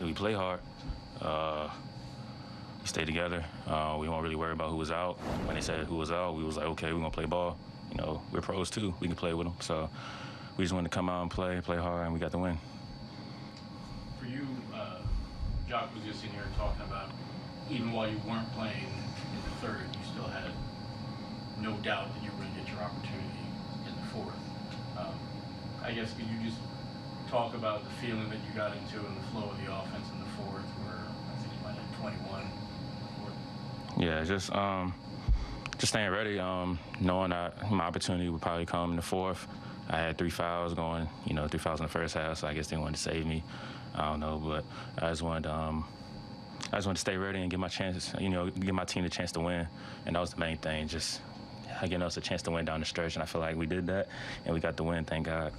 we play hard. Uh, we stay together. Uh, we don't really worry about who was out. When they said who was out, we was like, okay, we're gonna play ball. You know, we're pros too. We can play with them. So we just wanted to come out and play, play hard, and we got the win. For you, uh, Jacque was just in here talking about even while you weren't playing in the third, you still had no doubt that you were going to get your opportunity in the fourth. Um, I guess could you just talk about the feeling that you got into and the flow of the offense in the fourth, where I think you might have 21 in the fourth? Yeah, just um, just staying ready, um, knowing that my opportunity would probably come in the fourth. I had three fouls going, you know, three fouls in the first half, so I guess they wanted to save me. I don't know, but I just wanted to, um, I just wanted to stay ready and give my chances, you know, give my team the chance to win, and that was the main thing, just giving us a chance to win down the stretch, and I feel like we did that, and we got the win, thank God.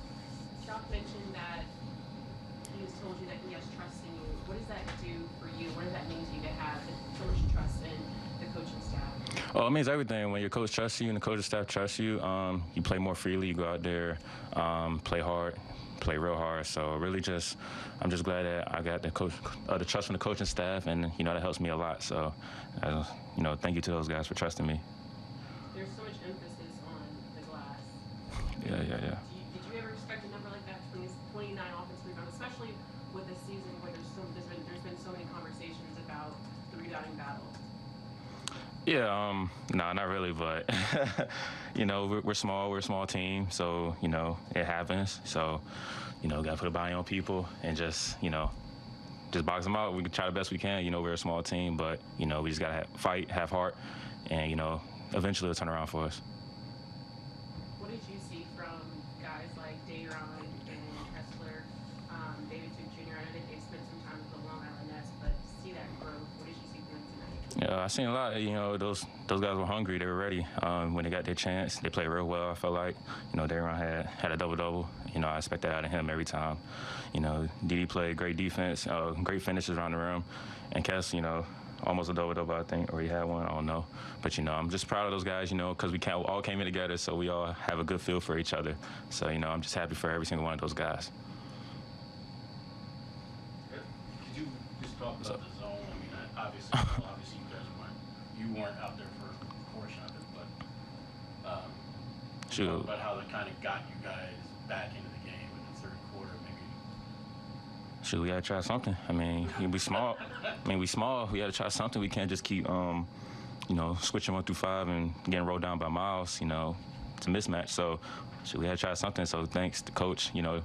Jacque mentioned that told you that he has trust in you. What does that do for you? What does that mean to you to have so much trust in coaching staff? Oh, it means everything. When your coach trusts you and the coaching staff trusts you, um, you play more freely. You go out there, um, play hard, play real hard. So really, just I'm just glad that I got the coach, uh, the trust from the coaching staff, and you know that helps me a lot. So, uh, you know, thank you to those guys for trusting me. There's so much emphasis on the glass. Yeah, yeah, yeah. You, did you ever expect a number like that, 20, 29 offensive rebounds, especially with a season where there's so there's been there's been so many conversations about the rebounding battle? Yeah, um, no, nah, not really, but you know, we're, we're, small, we're a small team, so you know, it happens. So, you know, gotta put a body on people and just, you know, just box them out. We can try the best we can. You know, we're a small team, but you know, we just gotta fight, have heart, and you know, eventually it'll turn around for us. What did you see from guys like Day'Ron and Kessler, um, David Duke Jr.? I know they spent some time with the Long Island Nets, but see that growth, what did you see from them tonight? Yeah, I seen a lot. You know, those those guys were hungry. They were ready um, when they got their chance. They played real well. I felt like you know Day'Ron had had a double double. You know, I expect that out of him every time. You know, Didi played great defense, uh, great finishes around the rim, and Kess, you know, almost a double double, I think, or he had one. I don't know, but you know, I'm just proud of those guys. You know, because we all came in together, so we all have a good feel for each other. So you know, I'm just happy for every single one of those guys. Could you just talk about the zone? I mean, obviously, obviously you guys weren't you weren't out there for a portion of it, but um, Shoot. But how that kind of got you guys back into the game in the third quarter, maybe. Shoot, we gotta try something. I mean, we small. I mean, we small. We gotta try something. We can't just keep, um, you know, switching one through five and getting rolled down by Myles. You know, it's a mismatch. So, shoot, we had to try something. So, thanks to coach. You know,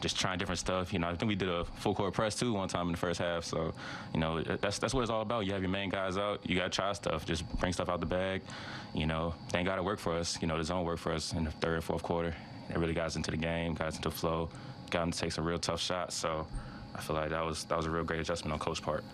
just trying different stuff. You know, I think we did a full court press too one time in the first half. So, you know, that's that's what it's all about. You have your main guys out. You gotta try stuff. Just bring stuff out the bag. You know, thank God it worked for us. You know, the zone worked for us in the third, fourth quarter. It really got us into the game, got us into flow, got them to take some real tough shots. So. I feel like that was that was a real great adjustment on coach part.